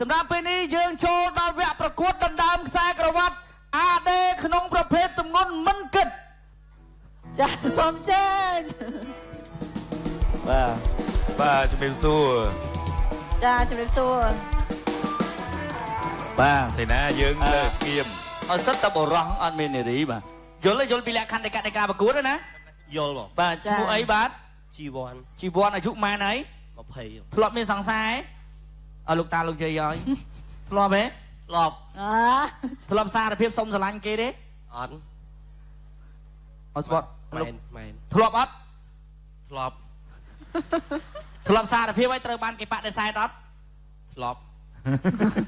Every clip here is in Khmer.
សម្រាប់ពេលនេះយើងចូលដល់វគ្គប្រកួតដណ្ដើមខ្សែក្រវ៉ាត់ AD ក្នុងប្រភេទទម្ងន់មិនគិតចាសូមជើញបាទបាទជំរាបសួរចាជំរាបសួរបាទសេនាយើងលើស្គៀមអត់សិតតែបរោះអត់មាននារីបាទយល់ទេយល់ពីលក្ខខណ្ឌនៃការប្រកួតទេណាយល់បងបាទឈ្មោះអីបាទជីវ័នជីវ័នអាយុម៉ែនហើយ20ធ្លាប់មានសង្សារ អើលោកតាលោកយាយហើយធ្លាប់ទេធ្លាប់អាធ្លាប់សារភាពសុំស្រឡាញ់គេទេអត់អត់ស្បត់មែនមែនធ្លាប់អត់ធ្លាប់ធ្លាប់សារភាពឲ្យត្រូវបានគេបដិសេធអត់ធ្លាប់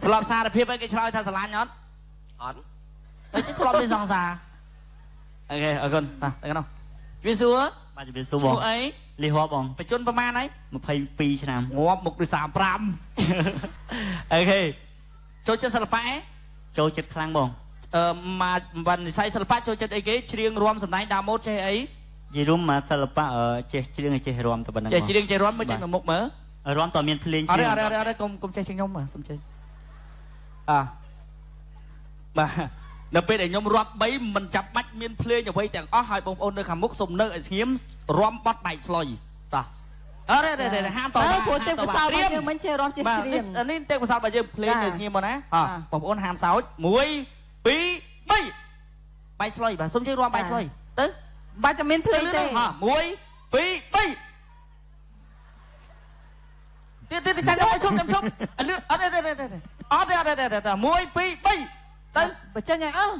ធ្លាប់សារភាពឲ្យគេឆ្លើយថាស្រឡាញ់អត់អត់ហើយគេធ្លាប់មានសង្សារអូខេអរគុណបាទទៅនោះជំរាបសួរបាទជំរាបសួឈ្រមោបងះអី លីហបបងបច្ចុប្បន្នប្រហែលហើយ22ឆ្នាំងាប់មុខដូច35អូខេចូលចិត្តសិល្បៈឯងចូលចិត្តខ្លាំងបងអឺមកបាននិស័យសិល្បៈចូលចិត្តអីគេច្រៀងរាំសម្ដែងដើមម៉ូតចេះអីនិយាយរួមមកសិល្បៈអឺចេះច្រៀងចេះរាំតែប៉ុណ្្នឹងចេះច្រៀងចេះរាំមើលចេះមកមុខមើលរាំតើមានភ្លេងអច្រៀត់ងទេអត់ទេអត់ទេកុំកុំចេះជាងខ្ញុំបាទសុំចេះអ่ะបាទ នៅពេលដែលខ្ញុំរាប់3មិនចាំបាច់មានភ្លេងអ្វីទាំងអស់ហើយបងប្អូននៅខាងមុខសុំនៅឲ្យស្ងៀមរាំបត់បែកស្លុយតោះអរទេទេហាមតអើបាទព្រោះទេពកសលរបស់ត្រៀមយើងមិនចេះរំជាបាទច្រៀងនេះនេះទេពកោសលរបស់យើងភ្លេងចានៅស្ងៀមមកណាអ่ะចាបងប្អូនហាមសោច1 2 3បែកស្លុយបាទសុំជួយរាំបែកស្លុយទៅបាច់ចាំមានភ្លេងទេហ่ะ1 2 3ទៀតទៀតចាញ់ខ្ញុំជុំខ្ញុំជុំអត់លឿនអត់ទេទេទេទេអត់ទេអត់ទេទេទេ1 2 3 ទៅបើចេញឲ្យអស់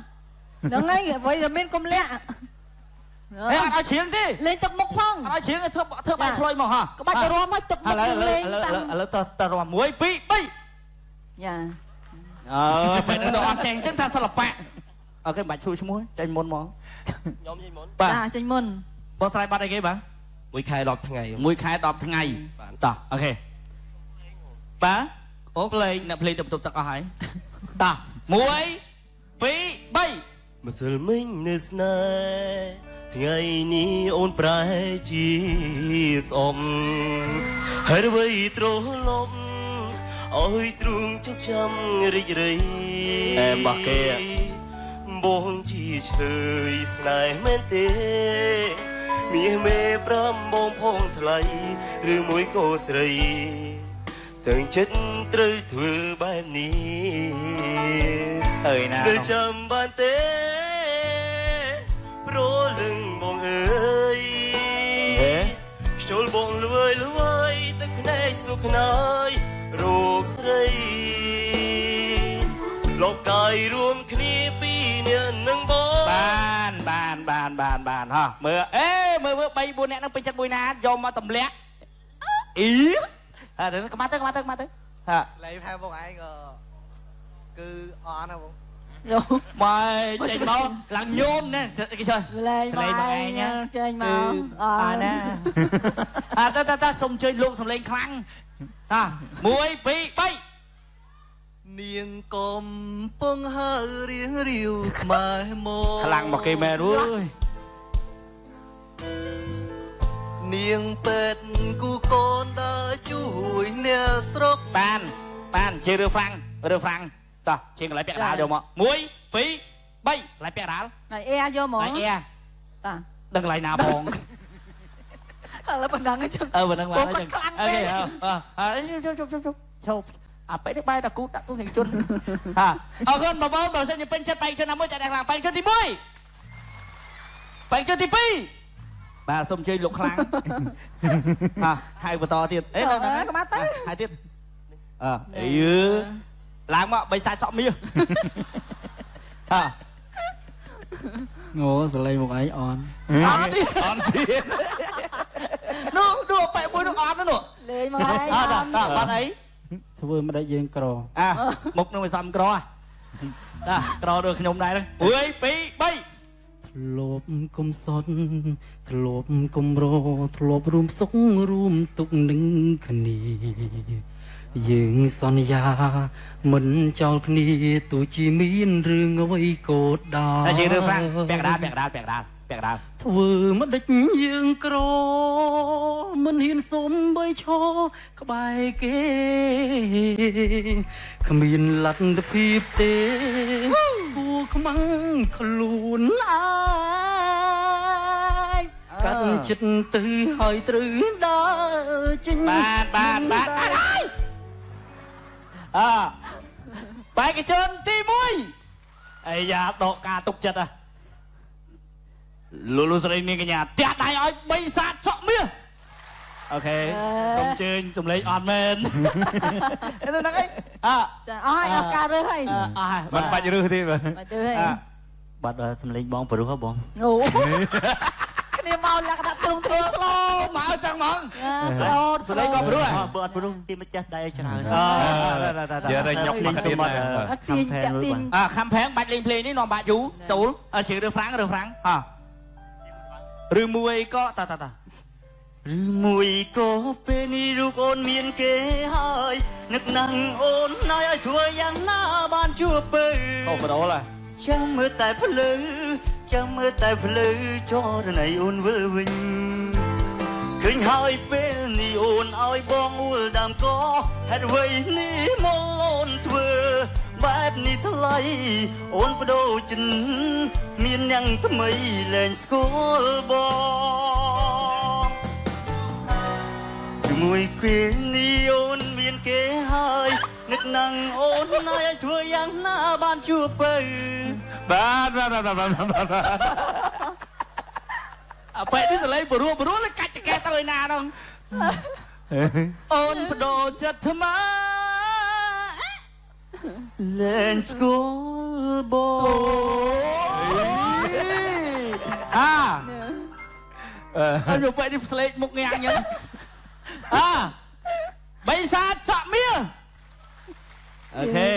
ហ្នឹងហើយអ្វីដែលមានកុំលាក់ហេអត់ឲ្យជ្រៀងទេលេងទឹកមុខផងអត់ឲ្យជ្រៀងទេធ្វើធ្វើបែកស្លុយមកហ่ะក្បាច់ទៅរួមឲ្យទឹកមុឥខឡូវឥឡូវលេងឥឡូវតាមឥឡូវទៅទៅរាំ1 2 3យ៉ាអើពេលនឹងដល់អត់ចេះអញ្ចឹងថាសិល្បៈអូខេមិនបាច់ជួយឈ្មោះចេញមុនមកខ្ញុំនិយាយមុនបាទចាចេញមុនបងស្រ័យបាត់អីគេបាទមួយខែ10ថ្ងៃមួយខែ10ថ្ងៃបាទតោះអូខេបាទអូភ្លេងអ្នកភ្លេងទៅបន្ទប់ទឹកអស់ហើយតោះ 1 2 3ម្សិលមិញនៅស្នេហ៍ថ្ងៃនេះអូនប្រែជាស្អមហើយអ្វីត្រឡប់ឲ្យទ្រូងជុកចាំរីករាយអេរបស់គេอะបងជាឆ្លើយស្នេហ៍មែនទេមាសមេប្រាំបងផងថ្លៃឬមួយក៏ស្រី ទាំងចិត្តត្រូវធ្វើបែបនេះអើយណានៅចាំបានទេប្រលឹងបងអើយហេខ្ជុលបងលួយលួយទឹកភ្នែកសុខណាយរោគស្រីធ្លាប់កាយរួមគ្នាពីរនាក់នឹងបងបានបានបានបានបានហោះមើលអេមើលមើល3 4នាក់នឹងពេញចិត្តមួយណាយកមកទម្លាក់អ៊ី អើទៅក្មាត់ទៅក្មាត់ទៅក្មាត់ទៅហាលេងផែបងឯងក៏គឺអត់ណាបងយោមកចេញមកឡើងញោមណែគេចុះលេងស្លេងមកឯងណាចេញមកអត់ណាអើតើតើតើសុំអញ្ជើញលោកសំលេងខ្លាំងតោះ1 2 3នាងកំពុងហើរៀងរាវខ្មែរមកខ្លាំងមកគេមែនអើយ នាងពេទ្យគូកូនដើរជួយអ្នកស្រុកបានបានជិះរើហ្វ្រាំងរើហ្វ្រាំងតោះជិះកន្លែងពាក់កណ្ដាលយកមក1 2 3កន្លែងពាក់កណ្ដាលហើយអែយកហ្មងហើយអែតាដឹងកន្លែងណាផងឥឡូវប៉ុណ្ណឹងអញ្ចឹងអឺមិនដឹងបានបងគាត់ខ្លាំងអូពេខេកអើអើជុំជុំជុំជុំឈប់អាពេលនេះបាយតាគូដាក់ទូទាំងជនហាអរគុណបងប្អូនបើសិនជាពេញចិត្តបែកជនណាមួយតែខ្លាំងបែកជនទី1បែកជនទី2 បាទសូមអញ្ជើញលោកខ្លាំងហាហៅបន្តទៀតអេនៅអើក្មាត់ទៅហៅទៀតអើអីយឺឡើងមកបីសាច់សក់មាសហាអូសលេងមកឯងអនអត់ទៀតអត់ទៀតនោះនោះបែកមួយនោះអត់នោះលេងមកឯងអត់អអត់ត់បាត់អីធ្វើមិនដេចយើងក្រអាមុខនឹងវាសំក្រអាតាក្រដូចខ្ញុំដែរ1 2 3 ធ្លាប់គុំសត់ធ្លាប់គុំរធ្លាប់រួមសុខរួមទុក្ខនឹងគ្នាយើងសន្យា មិនចោលគ្នាទោះជាមានរឿងអ្វីក៏ដោយតែជារឿងហ្វ្រាំងពាក់កណ្ដាលពាក់កណ្ដាលពាក់កណ្ដាលពាក់កណ្ដាលធ្វើមកដេចយើងក្រមិនហ៊ានសុំបីឈរក្បែរគេគ្មានលទ្ធភាពទេគួ ខ្មាំងខ្លួនអាយកាត់ចិត្តទៅហើយត្រូវដើរចេញបាទបាទបាទអត់ហើយអើបេក្ខជនទី1អាយ៉ាដកការទុកចិត្តហ៎លូលូស្រីនាងកញ្ញាផ្ទះដៃឲ្យបីសាទសក់មាស អូខេសូមអញ្ជើញសំឡេងអត់មែនហ្នឹងហើយអើចាអស់ហើយអស់ការរើសហើយអើអស់ហើយមិនបាច់រឹសទេបាទបាច់រើសហើយអើបាត់សំឡេងបងប្រុសហ៎បងអូគ្នាមកលក្ខណៈទ្រង់ទ្រាយស្លូមកចឹងហ្មងស្លូតសំឡេងបងប្រុសហ៎បើអត់ព្រោះគេម្ចាស់ដៃច្រើនអើយកទៅញុកមកទៀតណាអត់ទាញតាក់ទាញអាខំផែងបាច់លេងភ្លេងនេះនាំបាក់យូចូលអើជឿរើហ្វ្រាំងរើហ្វ្រាំងអឬមួយក៏តាតាតា ឬមួយក៏ពេលនេះរូបអូនមានគេហើយនឹកណាំងអូនណយឲ្យធ្វើយ៉ាងណាបានជួបពើកោបដូលហ៎ចាំមើលតែភ្លឺចាំមើលតែភ្លឺចរណៃអូនវិលវិញឃើញហើយពេលនេះអូនឲ្យបងអួលដើមកហេតុអ្វីនេះមកអូនធ្វើបែបនេះថ្លៃអូនបដូរចិនមានអ្នកថ្មីលែងស្គាល់បងជា មួយពេលនេះអូនមានគេហើយនឹកណាំងអូនណៃឲ្យធ្វើយ៉ាងណាបានជួបពើបាទបាទបាទបាទបាទអពេលនេះសលេងបរួបរួលេកាច់ចកែទៅឯណាហ្នឹងអូនបដូរចិត្តថ្មលែងស្គាល់បងអាអឺអត់យកពេលនេះស្លេកមុខងាក់ញ៉ឹង អាបៃសាទសក់មាសអូខេ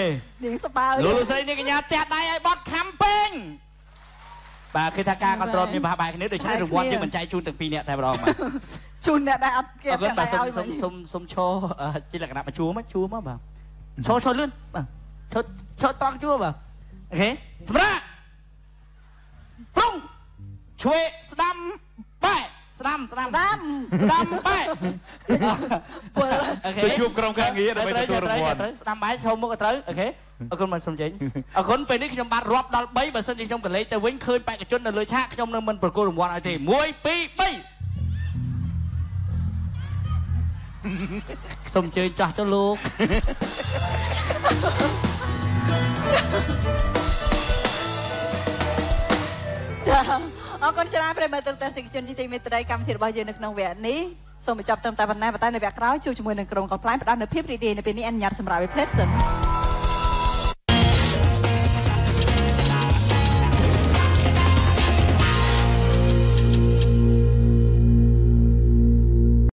នាងសបើលោកលោកស្រីនាងកញ្ញាផ្ទះដៃឲ្យបត់ខំពេញបាទគឺថាការគ្រប់គ្រងមានប្រហែលបែបគ្នាដូច្នេះរង្វាន់យើងមិនចែកជូនទាំងពីរនាក់តែម្ដងបាទជូនអ្នកដែលអត់គេអរគុណបាទសុំឲ្យសុំសុំសុំឈរអឺជាលក្ខណៈមកជួមកជួមកបាទឈរឈរលឿនបាទឈរឈរត្រង់ជួបាទអូខេសម្រាប់ប្រុងឆ្វេស្ដាំបែក ស្ដាំស្ដាំដាំស្ដាំបែកពលអូខេទៅជួបក្រុមការងារដើម្បីទទួលរង្វាន់ត្រូវស្ដាំបែកឈរមុខឲ្យត្រូវអូខេអរគុណបាទសូមចេញអរគុណពេលនេះខ្ញុំបានរាប់ដល់3បើសិនជាខ្ញុំកលេចទៅវិញឃើញបេក្ខជននៅលើឆាកខ្ញុំនឹងមិនប្រគល់រង្វាន់ឲ្យទេ1 2 3សូមអញ្ជើញចាស់ចុះលោកចា អរគុណច្រើនប្រិយមិត្តទស្សនិកជនជាទីមេត្រីកម្មវិធីរបស់យើងនៅក្នុងវគ្គនេះសូមបញ្ចប់ត្រឹមតែប៉ុណ្ណេះប៉ុន្តែនៅវគ្គក្រោយជួបជាមួយនឹងក្រុមកំ pl ផ្ដល់នូវភាពរីករាយនៅពេលនេះអនុញ្ញាតសម្រាប់ឲ្យ Pleasant